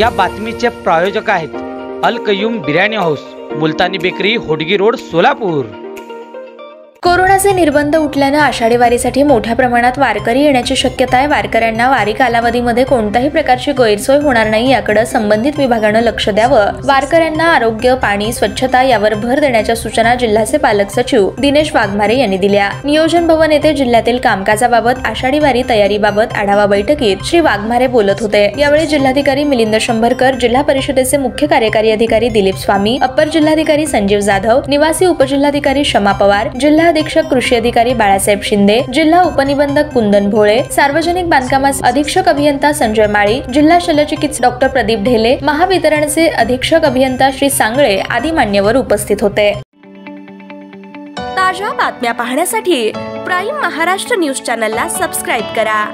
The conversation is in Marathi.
या बातमीचे प्रायोजक आहेत Al Qayyum biryani house Multani bakery Hodgi road Solapur. कोरोनाचे निर्बंध उठल्यानं आषाढी वारीसाठी मोठ्या प्रमाणात वारकरी येण्याची शक्यता आहे. वारकऱ्यांना वारी कालावधीमध्ये कोणत्याही प्रकारची गैरसोय होणार नाही याकडे संबंधित विभागानं लक्ष द्यावं. वारकऱ्यांना आरोग्य पाणी स्वच्छता यावर भर देण्याच्या सूचना जिल्ह्याचे पालक सचिव दिनेश वाघमारे यांनी दिल्या. नियोजन भवन येथे जिल्ह्यातील कामकाजाबाबत आषाढी वारी तयारीबाबत आढावा बैठकीत श्री वाघमारे बोलत होते. यावेळी जिल्हाधिकारी मिलिंद शंभरकर जिल्हा परिषदेचे मुख्य कार्यकारी अधिकारी दिलीप स्वामी अप्पर जिल्हाधिकारी संजीव जाधव निवासी उपजिल्हाधिकारी शमा पवार जिल्हा अधीक्षक कृषी अधिकारी बाळासाहेब शिंदे जिल्हा उपनिबंधक कुंदन भोळे सार्वजनिक बांधकामाचे अधीक्षक अभियंता संजय माळी जिल्हा शल्यचिकित्सक डॉक्टर प्रदीप ढेले महावितरणचे अधीक्षक अभियंता श्री सांगळे आदी मान्यवर उपस्थित होते. ताज्या बातम्या पाहण्यासाठी प्राईम महाराष्ट्र न्यूज चॅनलला सबस्क्राईब करा.